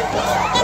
Yeah.